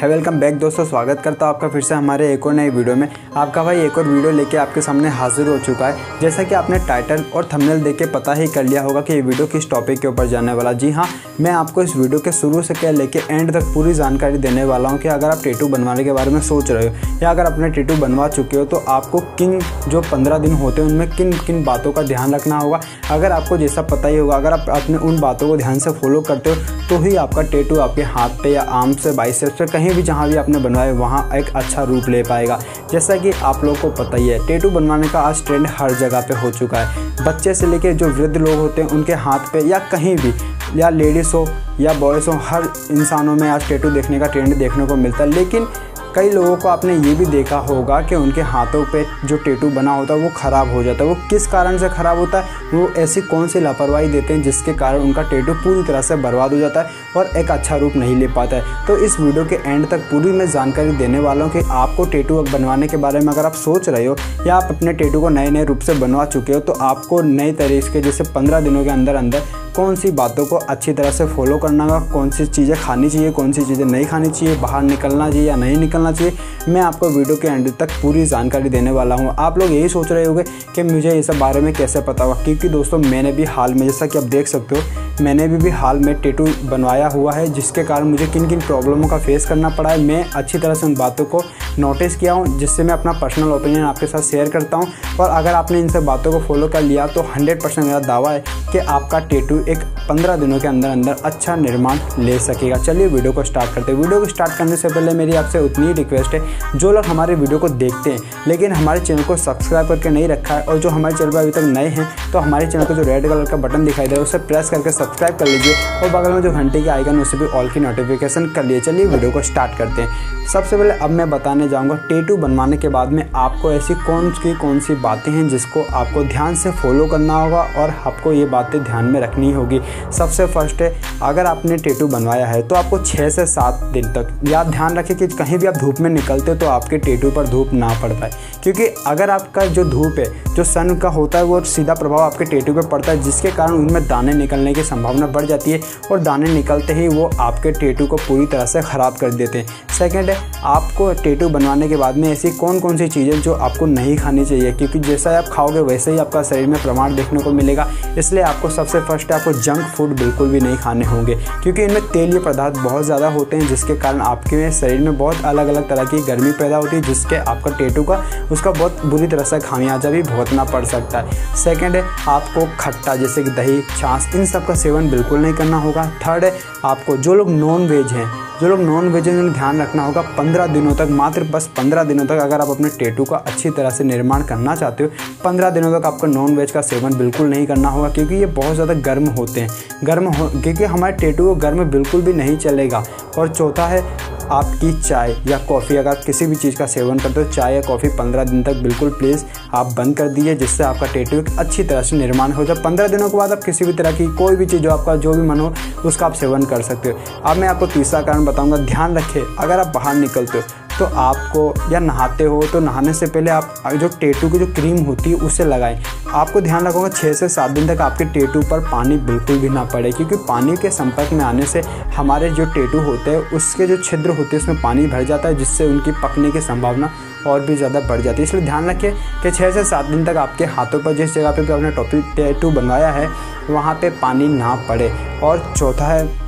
है welcome back दोस्तों, स्वागत करता हूँ आपका फिर से हमारे एक और नई वीडियो में। आपका भाई एक और वीडियो लेके आपके सामने हाजिर हो चुका है। जैसा कि आपने टाइटल और थंबनेल देख के पता ही कर लिया होगा कि ये वीडियो किस टॉपिक के ऊपर जाने वाला जी हाँ मैं आपको इस वीडियो के शुरू से क्या लेके एंड तक पूरी जानकारी देने वाला हूँ कि अगर आप टेटू बनवाने के बारे में सोच रहे हो या अगर अपने टेटू बनवा चुके हो तो आपको किन जो पंद्रह दिन होते हैं, उनमें किन किन बातों का ध्यान रखना होगा। अगर आपको जैसा पता ही होगा, अगर आप अपने उन बातों को ध्यान से फॉलो करते हो तो ही आपका टेटू आपके हाथ पे या आर्म से बाइसेप्स पे कहीं भी जहाँ भी आपने बनवाए, वहाँ एक अच्छा रूप ले पाएगा। जैसा कि आप लोग को पता ही है टेटू बनवाने का आज ट्रेंड हर जगह पे हो चुका है। बच्चे से लेकर जो वृद्ध लोग होते हैं, उनके हाथ पे या कहीं भी, या लेडीज़ हो, या बॉयज़ हो, हर इंसानों में आज टेटू देखने का ट्रेंड देखने को मिलता है। लेकिन कई लोगों को आपने ये भी देखा होगा कि उनके हाथों पे जो टेटू बना होता है, वो ख़राब हो जाता है। वो किस कारण से ख़राब होता है? वो ऐसी कौन सी लापरवाही देते हैं जिसके कारण उनका टेटू पूरी तरह से बर्बाद हो जाता है और एक अच्छा रूप नहीं ले पाता है? तो इस वीडियो के एंड तक पूरी मैं जानकारी देने वाला हूँ कि आपको टेटू बनवाने के बारे में अगर आप सोच रहे हो या आप अपने टेटू को नए नए रूप से बनवा चुके हो तो आपको नए तरीके जैसे पंद्रह दिनों के अंदर अंदर कौन सी बातों को अच्छी तरह से फॉलो करना होगा? कौन सी चीज़ें खानी चाहिए कौन सी चीज़ें नहीं खानी चाहिए बाहर निकलना चाहिए या नहीं निकलना चाहिए मैं आपको वीडियो के एंड तक पूरी जानकारी देने वाला हूँ। आप लोग यही सोच रहे होंगे कि मुझे सब बारे में कैसे पता होगा? क्योंकि दोस्तों मैंने भी हाल में जैसा कि आप देख सकते हो मैंने भी, भी हाल में टेटू बनवाया हुआ है जिसके कारण मुझे किन किन प्रॉब्लमों का फेस करना पड़ा है। मैं अच्छी तरह से उन बातों को नोटिस किया हूँ, जिससे मैं अपना पर्सनल ओपिनियन आपके साथ शेयर करता हूँ। और अगर आपने इन सब बातों को फॉलो कर लिया तो 100 परसेंट मेरा दावा है कि आपका टेटू एक 15 दिनों के अंदर अंदर अच्छा निर्माण ले सकेगा। चलिए वीडियो को स्टार्ट करते हैं। वीडियो को स्टार्ट करने से पहले मेरी आपसे उतनी ही रिक्वेस्ट है, जो लोग हमारे वीडियो को देखते हैं, लेकिन हमारे चैनल को सब्सक्राइब करके नहीं रखा है, और जो हमारे चैनल पर अभी तक नए हैं तो हमारे चैनल को जो रेड कलर का बटन दिखाई दे रहा है, उसे प्रेस करके सब्सक्राइब कर लीजिए, और बगल में जो घंटे के आइकन उसे भी ऑल की नोटिफिकेशन कर लिए चलिए वीडियो को स्टार्ट करते हैं। सबसे पहले अब मैं बताने जाऊँगा। टेटू बनवाने के बाद में आपको ऐसी कौन सी कौन सी बातें हैं जिसको आपको ध्यान से फॉलो करना होगा और आपको ये बातें ध्यान में रखनी होगी। सबसे फ़र्स्ट है, अगर आपने टेटू बनवाया है तो आपको छः से सात दिन तक या ध्यान रखें कि कहीं भी आप धूप में निकलते तो आपके टेटू पर धूप ना पड़ पाए। क्योंकि अगर आपका जो धूप है, जो सन का होता है, वो सीधा प्रभाव आपके टेटू पर पड़ता है, जिसके कारण उनमें दाने निकलने की संभावना बढ़ जाती है और दाने निकलते ही वो आपके टेटू को पूरी तरह से ख़राब कर देते हैं। सेकेंड है, आपको टेटू बनवाने के बाद में ऐसी कौन कौन सी चीज़ें जो आपको नहीं खानी चाहिए? क्योंकि जैसा आप खाओगे, वैसे ही आपका शरीर में प्रमाण देखने को मिलेगा। इसलिए आपको सबसे फ़र्स्ट आपको जंक फ़ूड बिल्कुल भी नहीं खाने होंगे। क्योंकि इनमें तेलीय पदार्थ बहुत ज़्यादा होते हैं, जिसके कारण आपके शरीर में बहुत अलग अलग तरह की गर्मी पैदा होती है, जिसके आपका टेटू का, उसका बहुत बुरी तरह से खामियाजा भी भुगतना पड़ सकता है। सेकेंड है, आपको खट्टा, जैसे कि दही, छाछ, इन सब का सेवन बिल्कुल नहीं करना होगा। थर्ड है, आपको जो लोग नॉन वेज हैं जो लोग नॉन वेज हैं ध्यान रखना होगा, पंद्रह दिनों तक, मात्र बस पंद्रह दिनों तक अगर आप अपने टेटू का अच्छी तरह से निर्माण करना चाहते हो, पंद्रह दिनों तक आपको नॉन वेज का सेवन बिल्कुल नहीं करना होगा, क्योंकि ये बहुत ज़्यादा गर्म होते हैं। गर्म हो, क्योंकि हमारे टेटू को गर्म बिल्कुल भी नहीं चलेगा। और चौथा है, आपकी चाय या कॉफ़ी, अगर किसी भी चीज़ का सेवन करते हो, चाय या कॉफ़ी पंद्रह दिन तक, बिल्कुल प्लीज़ आप बंद कर दीजिए, जिससे आपका टेटू अच्छी तरह से निर्माण हो जाए। पंद्रह दिनों के बाद आप किसी भी तरह की कोई भी चीज़, जो आपका जो भी मन हो, उसका आप सेवन कर सकते हो। अब मैं आपको तीसरा कारण बताऊँगा, ध्यान रखें अगर आप बाहर निकलते हो तो आपको या नहाते हो तो नहाने से पहले आप जो टेटू की जो क्रीम होती है, उसे लगाएँ। आपको ध्यान रखोगे छः से सात दिन तक आपके टेटू पर पानी बिल्कुल भी ना पड़े, क्योंकि पानी के संपर्क में आने से हमारे जो टेटू होते हैं, उसके जो छिद्र होते हैं, उसमें पानी भर जाता है, जिससे उनकी पकने की संभावना और भी ज़्यादा बढ़ जाती है। इसलिए ध्यान रखें कि छः से सात दिन तक आपके हाथों पर, जिस जगह पर भी आपने टॉपिक टेटू बनवाया है, वहाँ पे पानी ना पड़े। और चौथा है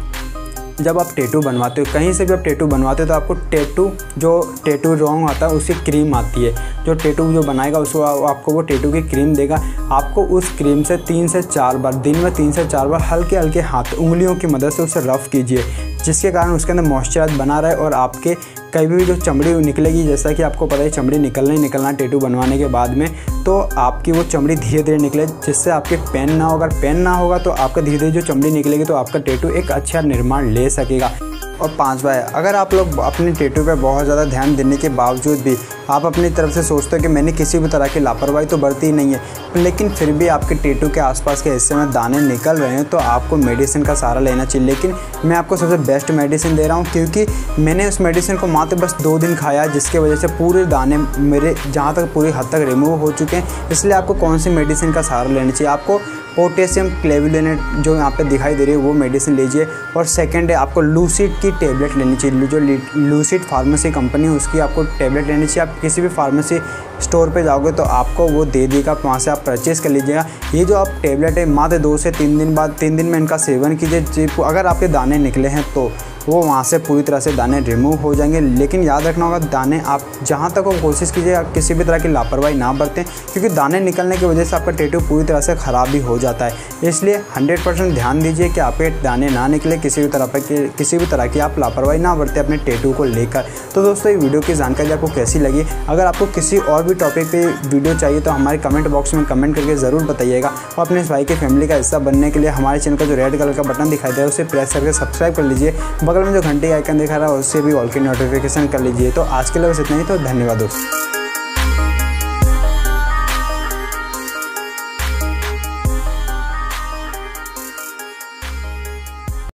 जब आप टेटू बनवाते हो, कहीं से भी आप टेटू बनवाते हो तो आपको टेटू जो टेटू रॉन्ग आता है उसकी क्रीम आती है। जो टेटू जो बनाएगा, उसको आपको वो टेटू की क्रीम देगा। आपको उस क्रीम से तीन से चार बार, दिन में तीन से चार बार हल्के हल्के हाथ, उंगलियों की मदद से उसे रफ़ कीजिए। जिसके कारण उसके अंदर मॉइस्चराइज बना रहे और आपके कभी भी जो चमड़ी निकलेगी, जैसा कि आपको पता है चमड़ी निकलना ही निकलना टेटू बनवाने के बाद में तो आपकी वो चमड़ी धीरे धीरे निकले, जिससे आपके पेन ना हो। अगर पेन ना होगा तो आपका धीरे धीरे जो चमड़ी निकलेगी तो आपका टेटू एक अच्छा निर्माण ले सकेगा। और पाँचवा है, अगर आप लोग अपने टेटू पर बहुत ज़्यादा ध्यान देने के बावजूद भी आप अपनी तरफ़ से सोचते हो कि मैंने किसी भी तरह की लापरवाही तो बरती ही नहीं है, लेकिन फिर भी आपके टेटू के आसपास के हिस्से में दाने निकल रहे हैं तो आपको मेडिसिन का सहारा लेना चाहिए। लेकिन मैं आपको सबसे बेस्ट मेडिसिन दे रहा हूँ, क्योंकि मैंने उस मेडिसिन को मात्र बस दो दिन खाया, जिसके वजह से पूरे दाने मेरे जहाँ तक पूरी हद तक रिमूव हो चुके हैं। इसलिए आपको कौन सी मेडिसिन का सहारा लेना चाहिए? आपको पोटेशियम क्लेविलेनेट जो यहाँ पे दिखाई दे रही है, वो मेडिसिन लीजिए। और सेकंड है, आपको लूसिड की टेबलेट लेनी चाहिए। जो लूसिड फार्मेसी कंपनी है, उसकी आपको टेबलेट लेनी चाहिए। आप किसी भी फार्मेसी स्टोर पे जाओगे तो आपको वो दे देगा, वहाँ से आप परचेस कर लीजिएगा। ये जो आप टेबलेट है, मात्र दो से तीन दिन बाद, तीन दिन में इनका सेवन कीजिए अगर आपके दाने निकले हैं तो। वो वहाँ से पूरी तरह से दाने रिमूव हो जाएँगे। लेकिन याद रखना होगा, दाने आप जहाँ तक वो कोशिश कीजिए, आप किसी भी तरह की लापरवाही ना बरतें, क्योंकि दाने निकलने की वजह से आपका टेटू पूरी तरह से ख़राब भी हो जाता है। इसलिए 100 परसेंट ध्यान दीजिए कि आपके दाने ना निकले, किसी भी तरह पर किसी भी तरह की आप लापरवाही ना बरतें अपने टेटू को लेकर। तो दोस्तों, ये वीडियो की जानकारी आपको कैसी लगी? अगर आपको किसी और भी टॉपिक पर वीडियो चाहिए तो हमारे कमेंट बॉक्स में कमेंट करके ज़रूर बताइएगा। और अपने भाई की फैमिली का हिस्सा बनने के लिए हमारे चैनल का जो रेड कलर का बटन दिखाई दे रहा है, उसे प्रेस करके सब्सक्राइब कर लीजिए। बगल में जो घंटे आइकन दिखा रहा है, उससे भी ऑल की नोटिफिकेशन कर लीजिए। तो आज के लिए बस इतना ही तो धन्यवाद दोस्तों।